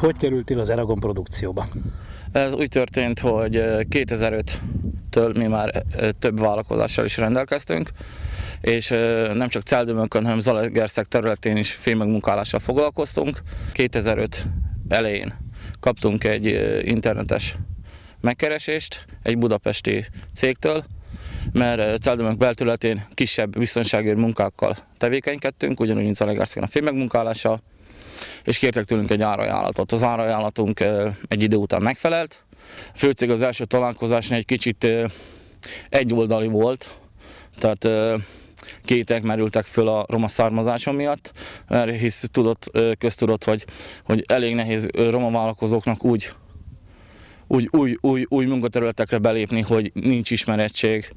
Hogy kerültél az Eragon produkcióba? Ez úgy történt, hogy 2005-től mi már több vállalkozással is rendelkeztünk, és nem csak Celdömönkön, hanem Zalaegerszeg területén is fémmegmunkálással foglalkoztunk. 2005 elején kaptunk egy internetes megkeresést egy budapesti cégtől, mert Celdömök belterületén kisebb biztonsági munkákkal tevékenykedtünk, ugyanúgy, mint Zalaegerszegen a fémmegmunkálással, és kértek tőlünk egy árajánlatot. Az árajánlatunk egy idő után megfelelt. A főcég az első találkozásnál egy kicsit egyoldali volt, tehát kétek merültek föl a roma származásom miatt, mert hisz tudott, köztudott, hogy, hogy elég nehéz roma vállalkozóknak úgy, úgy új, új, új munkaterületekre belépni, hogy nincs ismerettség,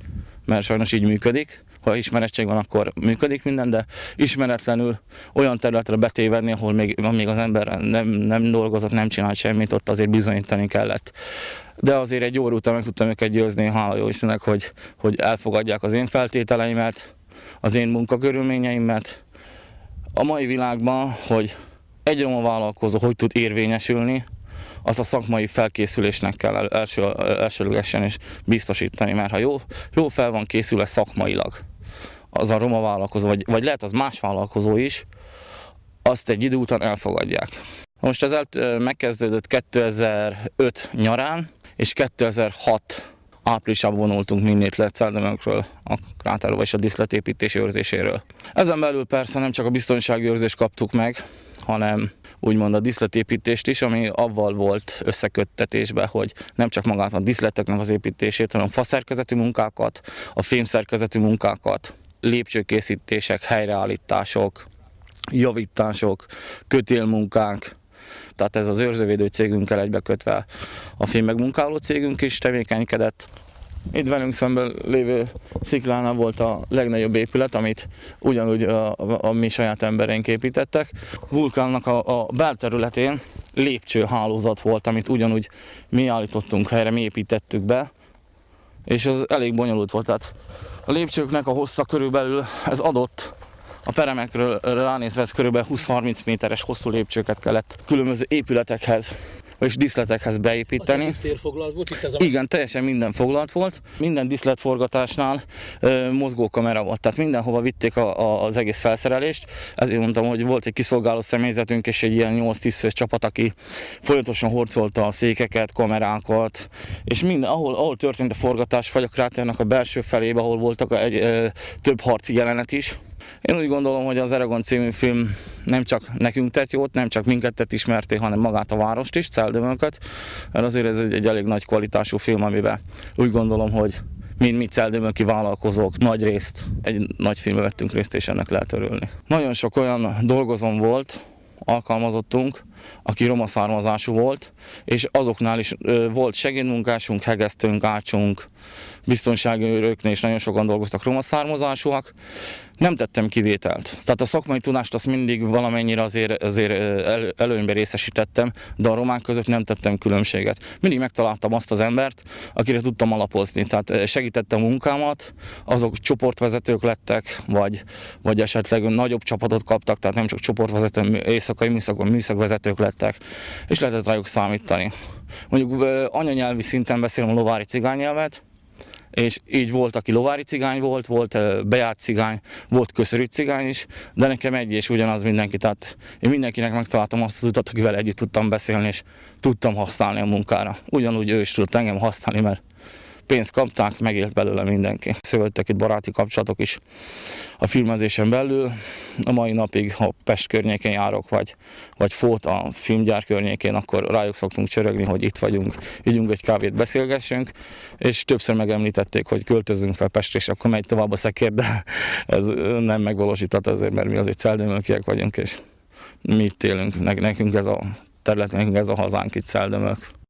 mert sajnos így működik ha ismerettség van, akkor működik minden, de ismeretlenül olyan területre betévedni, ahol még, még az ember nem, nem dolgozott, nem csinált semmit, ott azért bizonyítani kellett. De azért egy óra után meg tudtam őket győzni, hála jó Istennek, hogy, hogy elfogadják az én feltételeimet, az én munkakörülményeimet. A mai világban, hogy egy roma vállalkozó hogy tud érvényesülni, az a szakmai felkészülésnek kell első, elsőlegesen is biztosítani, mert ha jó, jó fel van készülve szakmailag, az a roma vállalkozó, vagy, vagy lehet az más vállalkozó is, azt egy idő után elfogadják. Most ez megkezdődött 2005 nyarán, és 2006 áprilisában vonultunk minnét le Celdemönkről, a kráterről és a diszletépítés őrzéséről. Ezen belül persze nem csak a biztonsági őrzést kaptuk meg, hanem úgymond a diszletépítést is, ami avval volt összeköttetésben, hogy nem csak magát a diszleteknek az építését, hanem faszerkezetű munkákat, a fémszerkezetű munkákat, lépcsőkészítések, helyreállítások, javítások, kötélmunkánk, tehát ez az őrzővédő cégünkkel egybekötve a filmmegmunkáló cégünk is tevékenykedett. Itt velünk szemben lévő sziklánál volt a legnagyobb épület, amit ugyanúgy a, a, mi saját embereink építettek. Vulkánnak a, a belterületén lépcsőhálózat volt, amit ugyanúgy mi állítottunk helyre, mi építettük be, és az elég bonyolult volt. Tehát a lépcsőknek a hossza körülbelül ez adott a peremekről ránézve ez körülbelül 20-30 méteres hosszú lépcsőket kellett különböző épületekhez és diszletekhez beépíteni. Az volt itt ez a... Igen, teljesen minden foglalt volt. Minden diszletforgatásnál ö, mozgókamera volt, tehát mindenhova vitték a, a, az egész felszerelést. Ezért mondtam, hogy volt egy kiszolgáló személyzetünk és egy ilyen 8-10 fős csapat, aki folyamatosan horcolta a székeket, kamerákat, és minden, ahol, ahol történt a forgatás, vagy a kráternek a belső felébe, ahol voltak egy, ö, több harci jelenet is, én úgy gondolom, hogy az Eragon című film nem csak nekünk tett jót, nem csak minket tett ismerté, hanem magát a várost is, Celdömönköt, mert azért ez egy, egy elég nagy kvalitású film, amiben úgy gondolom, hogy mint mi celdömönki vállalkozók nagy részt, egy nagy filmbe vettünk részt, és ennek lehet örülni. Nagyon sok olyan dolgozom volt, alkalmazottunk, aki roma származású volt, és azoknál is volt segédmunkásunk, hegesztőnk, ácsunk, biztonsági őröknél is nagyon sokan dolgoztak roma származásúak. Nem tettem kivételt. Tehát a szakmai tudást azt mindig valamennyire azért, azért el, előnybe részesítettem, de a romák között nem tettem különbséget. Mindig megtaláltam azt az embert, akire tudtam alapozni. Tehát segítettem a munkámat, azok csoportvezetők lettek, vagy, vagy esetleg nagyobb csapatot kaptak, tehát nem csak csoportvezető, éjszakai műszakon műszakvezetők lettek, és lehetett rájuk számítani. Mondjuk anyanyelvi szinten beszélem a lovári cigányelvet, és így volt, aki lovári cigány volt, volt bejárt cigány, volt köszörű cigány is, de nekem egy és ugyanaz mindenki, tehát én mindenkinek megtaláltam azt az utat, akivel együtt tudtam beszélni, és tudtam használni a munkára. Ugyanúgy ő is tudott engem használni, mert pénzt kapták, megélt belőle mindenki. Szövettek itt baráti kapcsolatok is a filmezésen belül. A mai napig, ha Pest környékén járok, vagy, vagy Fót a filmgyár környékén, akkor rájuk szoktunk csörögni, hogy itt vagyunk, ígyunk egy kávét, beszélgessünk, és többször megemlítették, hogy költözünk fel Pestre, és akkor megy tovább a szekér, de ez nem megvalósított azért, mert mi azért celdömölkiek vagyunk, és mi itt élünk, nekünk ez a területünk, ez a hazánk itt Celdömök.